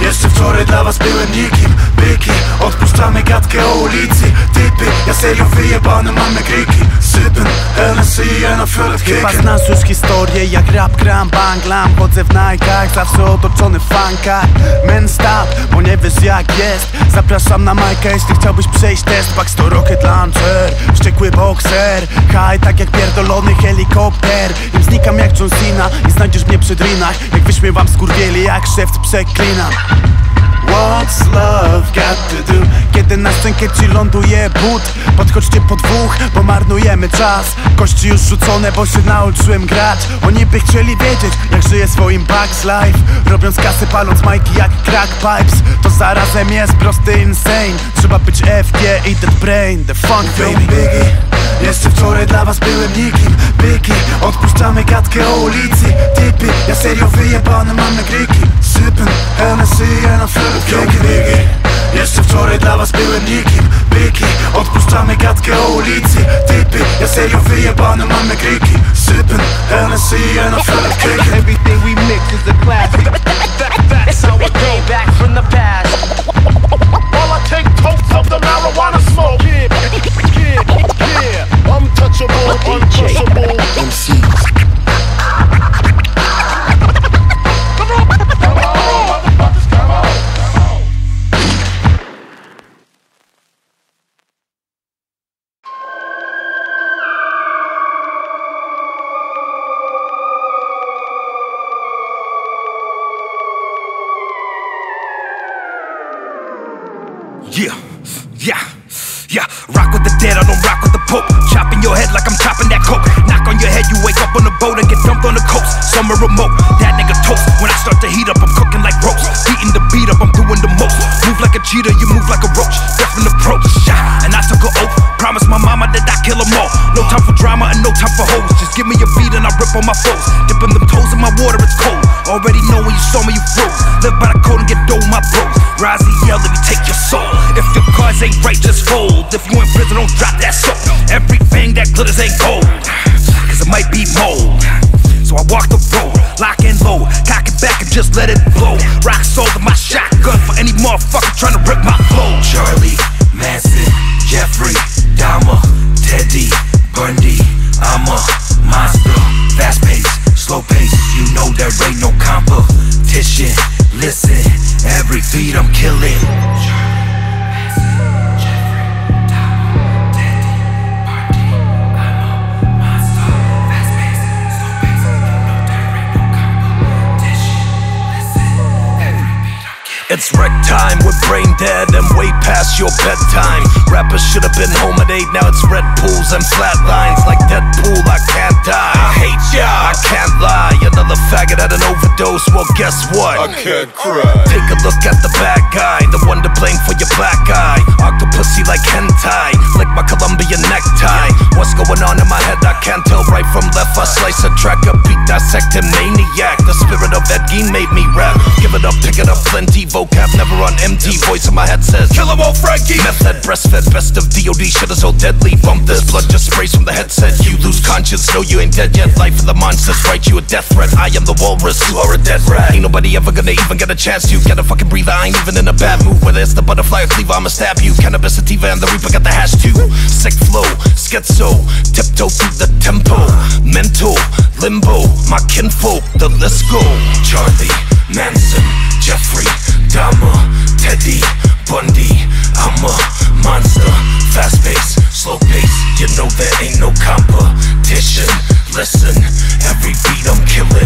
Jeszcze wczoraj dla was byłem nikim Byki, odpuszczamy gadkę o ulicy. Typy, ja serio wyjebane mam na gryki Sypem, LNC, na frytki Chyba znasz już historię jak rap gram banglam Chodzę w Nike'ach, zawsze otoczony w funkach. Men stop, bo nie wiesz jak jest. Zapraszam na Majka, jeśli chciałbyś przejść test. Pax to rocket launcher, wściekły bokser. High tak jak pierdolony helikopter. Im znikam jak John Cena i znajdziesz mnie przy drinach. Jak wyśmiewam skurwieli jak szewc przeklinam What's love got to do? Kiedy na szczękę ci ląduje but Podchodźcie po dwóch, bo marnujemy czas. Kości już rzucone, bo się nauczyłem grać. Oni by chcieli wiedzieć, jak żyje swoim bugs life. Robiąc kasy, paląc majki jak crack pipes. To zarazem jest prosty insane. Trzeba być FG i dead brain, the funk baby. Biggie. Jeszcze wczoraj dla was byłem nikim. Byki, odpuszczamy gadkę o ulicy. Typy, ja serio wyjebane mam na gryki. Sypem, LNC, na frytki Jeszcze wczoraj dla was byłem nikim Byki, odpuszczamy gadkę o ulicy Typy, ja serio wyjebane mam na gryki Sypem, LNC, na frytki Everything we mix is a classic. That's how it go back from the past. While I take totes of the marijuana smoke. Yeah, yeah, yeah. Untouchable, untouchable. MCs. Coast. Summer remote, that nigga toast. When I start to heat up, I'm cooking like ropes. Beating the beat up, I'm doing the most. Move like a cheetah, you move like a roach. Different approach. And I took an oath, promised my mama that I kill them all. No time for drama and no time for hoes. Just give me a beat and I rip on my foes. Dipping them toes in my water, it's cold. Already know when you saw me, you froze. Live by the code and get dough, my bros. Rise and yell, let me take your soul. If your cards ain't right, just fold. If you in prison, don't drop that soap. Everything that glitters ain't gold. Cause it might be mold. I walk the road, lock and low, cock it back and just let it blow. Rock sold to my shotgun for any motherfucker trying to rip my flow. Charlie, red pools and flat lines. Like Deadpool, I can't die. Another faggot at an overdose, well, guess what? I can't cry. Take a look at the bad guy, the one to blame for your black eye. Octopussy like hentai, like my Colombian necktie. What's going on in my head? I can't tell right from left. I slice a track, a beat, dissect a maniac. The spirit of Ed Gein made me rap. Give it up, pick it up, plenty vocab, never on empty. Voice in my head says, Kill 'em all, Frankie. Method, breastfed, best of DOD, shit is so deadly. Bump this, blood just sprays from the headset. You lose conscience, no, you ain't dead yet. Life of the monsters, write you a death threat. I am the walrus, you are a dead rat. Ain't nobody ever gonna even get a chance to get a fucking breather. I ain't even in a bad mood. Whether it's the butterfly or cleaver, I'ma stab you. Cannabis sativa and the reaper got the hash too. Sick flow, schizo, tiptoe through the tempo. Mental, limbo, my kinfolk, the list go. Charlie, Manson, Jeffrey, Dahmer, Teddy, Bundy. I'm a monster, fast pace, slow pace. You know there ain't no competition. Listen, every beat I'm killing.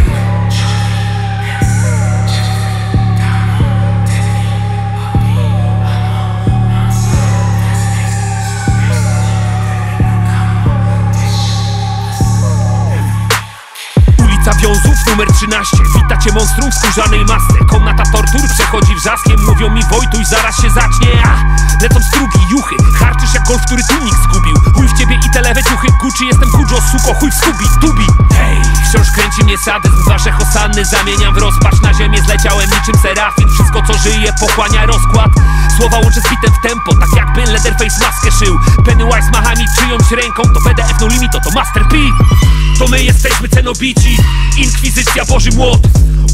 Numer 13 Witacie monstrum w skórzanej masce. Komnata tortur przechodzi wrzaskiem. Mówią mi Wojtuś, zaraz się zacznie. A, lecą strugi, juchy. Harczysz jak golf, który tłumik zgubił. Chuj w ciebie i te lewe ciuchy. Gucci jestem Kujo, suko, chuj w skubi, tubi. Hej, wciąż kręci mnie sadyzm Wasze hosanny zamieniam w rozpacz. Na ziemię zleciałem niczym serafin. Wszystko co żyje pochłania rozkład. Słowa łączę z bitem w tempo. Tak jakby Leatherface maskę szył. Pennywise macha mi czyjąś ręką. To PDF no limito, to Master P. To my jesteśmy cenobici. Inkwizycja Boży Młot.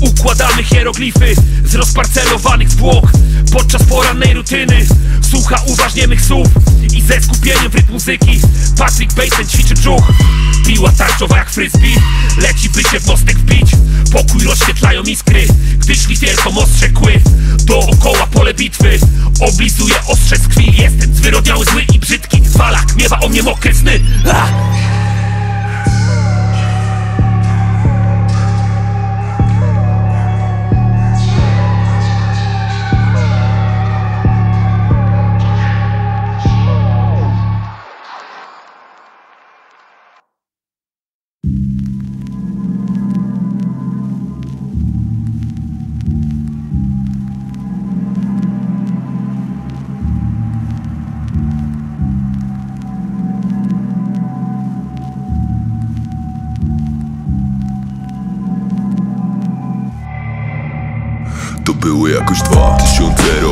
Układamy hieroglify z rozparcelowanych zwłok. Podczas porannej rutyny Słucha uważnie mych słów I ze skupieniem w rytm muzyki Patrick Bateman ćwiczy brzuch. Piła tarczowa jak frisbee. Leci by się w mostek wbić. Pokój rozświetlają iskry Gdy szlifierką ostrze kły. Dookoła pole bitwy Oblizuje ostrze z krwi. Jestem zwyrodniały, zły i brzydki. Walak miewa o mnie mokre sny!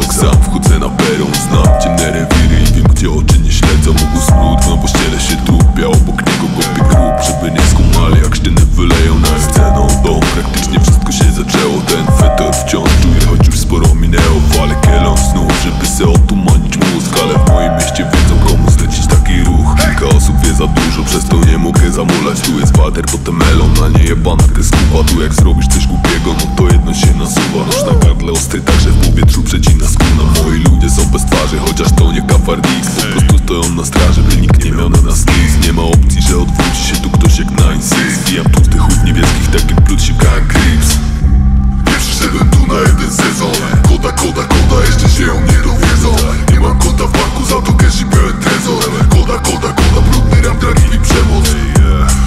Rok Sam wchodzę na peron. Znam ciemne rewiry i wiem gdzie oczy nie śledzą. Mógł smród w pościele się tupia Obok niego. Kopię grób Żeby nie skumali jak sztyny wyleją na sceną. Dom praktycznie wszystko się zaczęło. Ten fetor wciąż czuję choć już sporo minęło. Walę kielą znów żeby se otumanić Za dużo Przez to nie mogę zamulać. Tu jest water, potem melon A nie jebana kreskówa Tu jak zrobisz coś głupiego No to jedno się nasuwa. Nóż na gardle ostry także w powietrzu przecina skóna Moi ludzie są bez twarzy Chociaż to nie kafardix Po prostu stoją na straży By nikt nie miał na nas nic. Nie ma opcji, że odwróci się tu ktoś jak na insys Zbijam tłustych chów niebieskich Tak jak blut się Grips. Nie przyszedłem tu na jeden sezon. Koda, koda, koda, jeszcze się o mnie dowiedzą. Nie mam konta w banku, za to cash i pełen trezor. Koda, koda, koda, brudny rap, dragi i przemoc.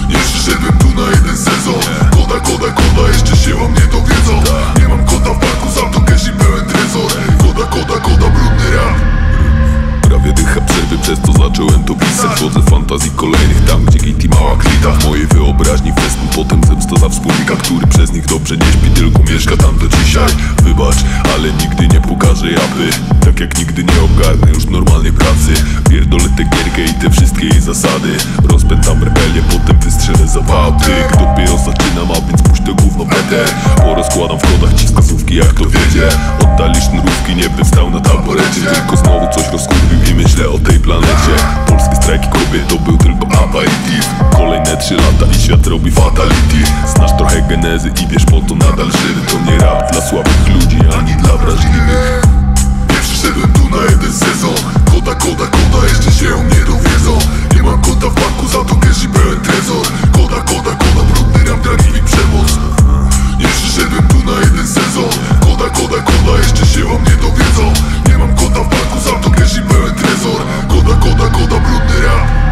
Nie przyszedłem tu na jeden sezon. Koda, koda, koda, jeszcze się o mnie dowiedzą. Nie mam konta w banku, za to i pełen trezor. Koda, koda, koda, brudny prawie dycha przerwy Przez co zacząłem to pisać. Wodze fantazji kolejnych tam, gdzie Kitty mała klita W mojej wyobraźni wesnu potem zemsta za wspólnika Który przez nich dobrze nie śpi, tylko mieszka tam do dzisiaj. Wybacz, ale nigdy nie pokażę japy. Tak jak nigdy nie ogarnę już normalnej pracy. Pierdolę tę gierkę i te wszystkie jej zasady. Rozpętam rebelię, potem wystrzelę za zapaty Dopiero zaczynam, a więc puść to gówno peter Porozkładam w kodach ci wskazówki jak to wiedzie Oddalisz nurówki, nie bym stał na taborecie. Tylko znowu coś rozkurwił myślę o tej planecie. Polskie strajki kobiet to był tylko aperitif Kolejne trzy lata i świat robi fatality. Znasz trochę genezy i wiesz po to nadal żywy. To nie rap dla słabych ludzi, ani dla wrażliwych. Pierwszy szedłem tu na jeden sezon. Koda, koda, koda, jeszcze się nie dowiedzą. Nie mam konta w banku, za to cash i pełen trezor. Koda, koda, koda, brudny rap, dragi i przemoc. Nie przyszedłem tu na jeden sezon. Koda, koda, koda, jeszcze się o mnie dowiedzą Nie mam konta w banku, za to cash i pełen trezor. Koda, koda, koda, brudny rap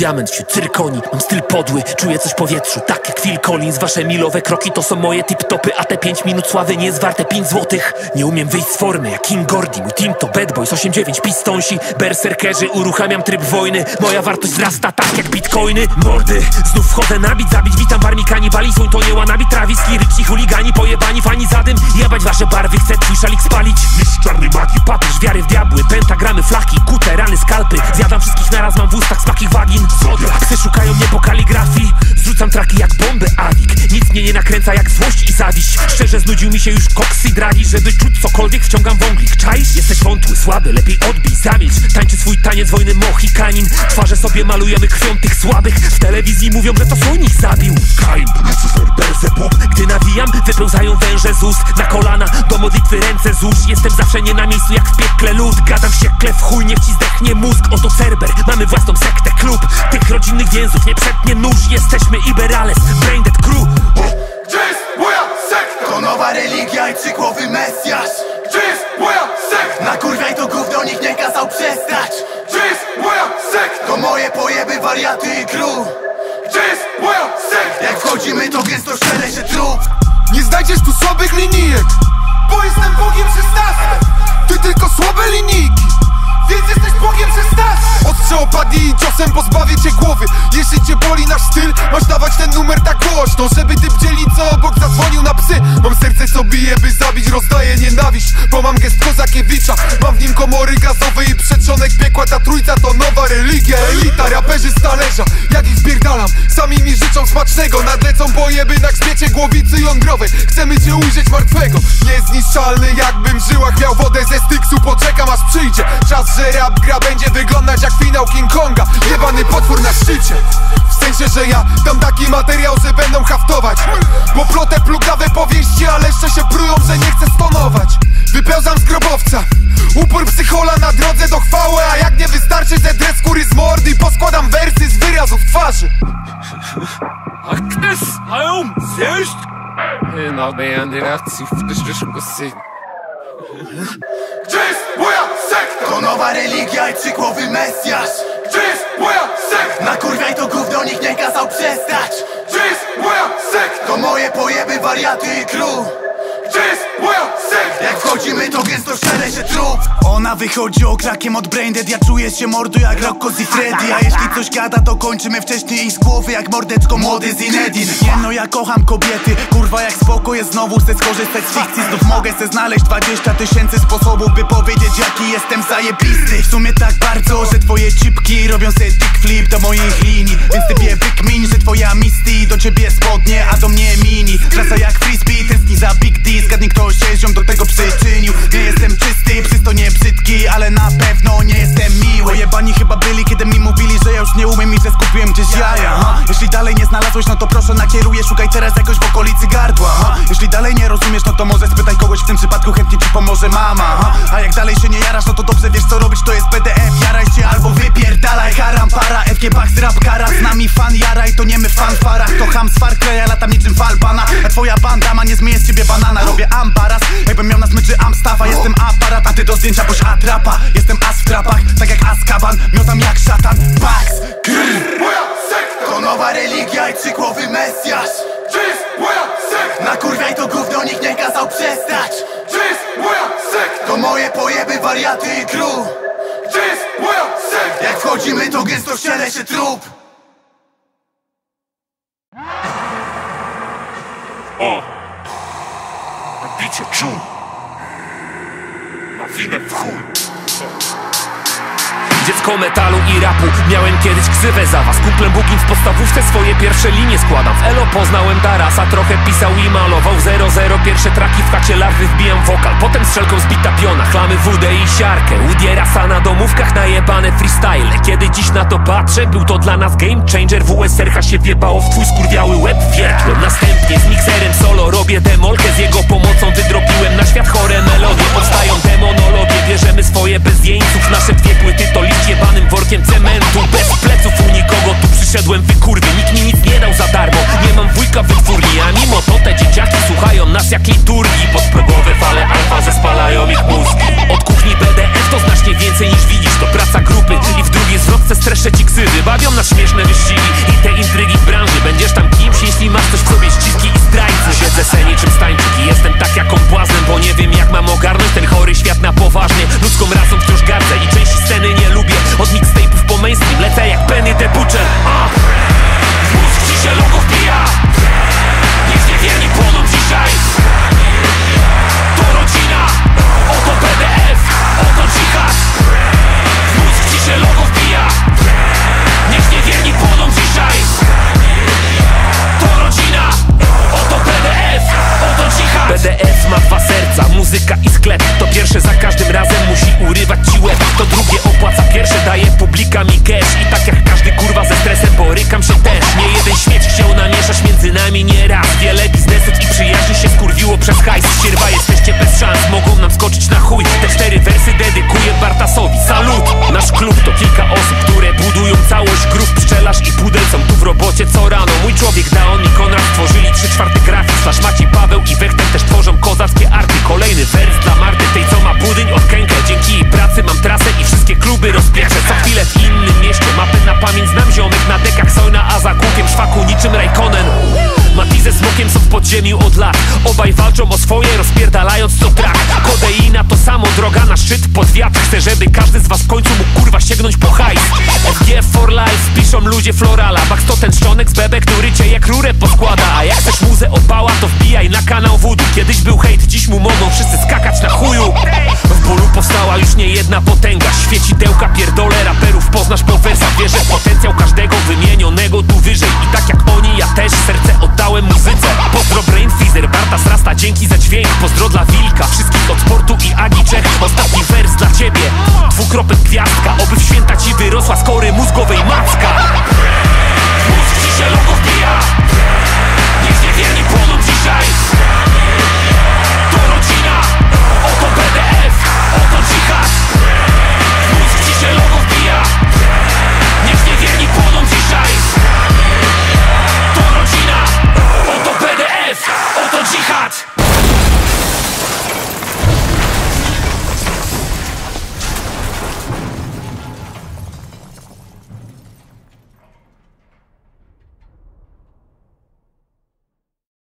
diament wśród cyrkoni, mam styl podły Czuję coś w powietrzu, tak jak Phil Collins Wasze milowe kroki to są moje tip-topy A te 5 minut sławy nie jest warte 5 złotych. Nie umiem wyjść z formy jak King Gordy Mój team to Bad Boys, 8-9 pistonsi Berserkerzy, uruchamiam tryb wojny Moja wartość wzrasta tak jak bitcoiny. Mordy, znów wchodzę nabić, zabić Witam w armii kanibali, słoń to nie łanabi Trawiski, ryczni, chuligani, pojebani Fani zadym, jebać wasze barwy Chcę twój szalik spalić. Mistrz czarnej magii, papież wiary w diabły Pentagramy, flaki, kute, rany, skalpy. Zjadam wszystkich naraz, mam w ustach smak ich wagin Zodiak, szukają mnie po kaligrafii. Zrzucam traki jak bomby Awik Nic mnie nie nakręca jak złość i zawiść. Szczerze znudził mi się już koks i dragi Żeby czuć cokolwiek wciągam wąglik Czaisz? Jesteś wątły, słaby, lepiej odbij, zamilcz. Tańczy swój taniec wojny Mohikanin Twarze sobie malujemy krwią tych słabych. W telewizji mówią, że to słoń ich zabił. Kain, Lucifer, Beelzebub Gdy nawijam, wypełzają węże z ust. Na kolana, do modlitwy ręce złóż. Jestem zawsze nie na miejscu jak w piekle lód. Gadam wściekle w chuj, niech ci zdechnie mózg. Oto Cerber, mamy własną sektę, klub Tych rodzinnych więzów nie przetnie nóż Jesteśmy Iberales, Braindead Crew Gdzie jest moja sekta? To nowa religia i przykłowy Mesjasz Gdzie jest moja sekta? Nakurwiaj to gówno, nikt nie kazał przestać Gdzie jest moja sekta? To moje pojeby, wariaty i crew Gdzie jest moja sekta? Jak wchodzimy to gęsto szczere się trup Nie znajdziesz tu słabych linijek Bo jestem Bogiem 16 Ty tylko słabe linijki Ostrzał opadnie i ciosem pozbawię cię głowy. Jeśli cię boli nasz styl Masz dawać ten numer tak głośno Żeby ty bdzieli co obok zadzwonił na psy. Mam serce co bije by zabić Rozdaję nienawiść Bo mam gest Kozakiewicza. Mam w nim komory gazowe i przedrzonek piekła. Ta trójca to nowa religia Elita, raperzy z talerza. Jak ich spierdalam Sami mi życzą smacznego. Nadlecą pojeby na grzbiecie głowicy jądrowej Chcemy cię ujrzeć martwego. Niezniszczalny jakbym żyłach miał wodę ze styksu Poczekam aż przyjdzie Czas, że rap gra. Będzie wyglądać jak finał King Konga. Jebany potwór na szczycie. W sensie, że ja dam taki materiał, że będą haftować. Bo plotę plugawe powieści, ale jeszcze się prują, że nie chcę stonować. Wypełzam z grobowca Upór psychola na drodze do chwały A jak nie wystarczy, że dres skóry z mordy Poskładam wersy z wyrazów twarzy. Agnes, Aum, zjeść? No, będę racji w dyszczysku syn Gdzie jest moja? To nowa religia i przykłowy Mesjasz Gdzie jest moja sekta? Nakurwiaj to gówno, nikt nie kazał przestać Gdzie jest moja? To moje pojeby, wariaty i crew Jak wchodzimy to gęsto szczere się trup. Ona wychodzi okrakiem od Braindead. Ja czuję się mordu jak Rocco i Freddy. A jeśli coś gada to kończymy wcześniej jej z głowy Jak mordeczko młody Zinedine Nie no ja kocham kobiety. Kurwa jak spoko jest znowu chcę skorzystać z fikcji. Znów mogę se znaleźć 20 tysięcy sposobów By powiedzieć jaki jestem zajebisty. W sumie tak bardzo, że twoje cipki Robią se dick flip do moich znalazłeś, no to proszę nakieruję Szukaj teraz jakoś w okolicy gardła ha? Jeśli dalej nie rozumiesz, no to może spytaj kogoś W tym przypadku chętnie ci pomoże mama ha? A jak dalej się nie jarasz, no to dobrze wiesz co robić. To jest BDF, jaraj się albo wypierdalaj. Haram para, FG Pax, rap kara. Z nami fan jaraj, to nie my w fanfarach To ham z Far Cry, ja latam niczym falbana A twoja banda ma nie zmyje z ciebie banana. Robię ambaras, jakbym miał na smyczy amstafa Jestem aparat, a ty do zdjęcia boś atrapa. Jestem as w trapach, tak jak Azkaban. Miotam jak szatan, Pax, grr Moja sekta To nowa religia i trzygłowy mesjasz. Jest moja sekta? Nakurwiaj to gówno, nikt nie kazał przestać. Jest moja sekta? To moje pojeby, wariaty i crew jest moja sekta? Jak wchodzimy to gęsto ściele się trup. Bicie czuł Nawinę w chuj Dziecko metalu i rapu. Miałem kiedyś ksywę za was. Kumplem Bugim w podstawówce swoje pierwsze linie składam. W Elo poznałem Darasa Trochę pisał i malował. 00 Pierwsze traki w chacie larwy wbijam wokal. Potem strzelką zbita piona. Chlamy wódę i siarkę. Udierasa na domówkach najebane freestyle. Kiedy dziś na to patrzę Był to dla nas game changer. WSRH się wjebało w twój skurwiały łeb Wiertłem następnie z mikserem solo Robię demolkę. Z jego pomocą Wydropiłem na świat chore melodie. Powstają demonologie. Bierzemy swoje bez jeńców. Nasze dwie płyty to liść jebanym workiem cementu. Bez pleców u nikogo. Tu przyszedłem wykurwy Nikt mi nic nie dał za darmo. Nie mam wujka wytwórni A mimo to te dzieciaki słuchają nas jak liturgii. Podprogowe fale alfa zespalają ich mózgi Od kuchni BDF to znacznie więcej niż widzisz. To praca grupy i w drugiej zwrotce stresze ci ksywy. Bawią nas śmieszne wyścigi i te intrygi w branży. Będziesz tam kimś jeśli masz coś w sobie. Ściski i zdrajcy. Siedzę se niczym stańczyk i jestem tak jaką błaznem Bo nie wiem jak mam ogarnąć ten chory świat na poważnie. Ludzką rasą wciąż gardzę i części sceny nie lubię Od mixtape'ów po mainstream lecę jak Penny the Butcher! W mózg ci się logo wbija PDF ma dwa serca, muzyka i sklep. To pierwsze za każdym razem musi urywać ci łeb. To drugie opłaca pierwsze, daje publika mi cash. I tak jak każdy kurwa ze stresem borykam się też. Nie jeden śmieć chciał namieszać między nami nieraz. Wiele biznesów i przyjaźni się skurwiło przez hajs. Sierwa jesteście bez szans, mogą nam skoczyć na chuj. Te cztery wersy dedykuję Bartasowi, salut! Nasz klub to kilka osób, które budują całość. Grów pszczelarz i pudel są tu w robocie co rano. Mój człowiek Daon i Konrad stworzyli trzy czwarte grafik. Slash Maciej, niczym Raikkonen. Mati ze smokiem są w podziemiu od lat. Obaj walczą o swoje, rozpierdalając co trak to samo droga na szczyt pod wiatr. Chcę, żeby każdy z was w końcu mógł kurwa sięgnąć po hajs. FG for life, piszą ludzie florala. Max to ten szczonek z bebek, który cię jak rurę podkłada A jak chcesz muzę opała, to wbijaj na kanał Voodoo Kiedyś był hejt, dziś mu mogą wszyscy skakać na chuju. W bólu powstała już nie jedna potęga. Świeci tełka pierdolę raperów, poznasz po wersach. Wierzę w potencjał każdego wymienionego tu wyżej. I tak jak oni, ja też serce oddałem muzyce. Pozdro Brain Freezer, Bartas dzięki za dźwięk. Pozdro dla Wilka, wszystkich od sportu i Ani Czech Ostatni wers dla ciebie, dwukropek gwiazdka. Oby w święta ci wyrosła z kory mózgowej macka. Mózg ci się logo wbija Nikt nie wie płoną dzisiaj.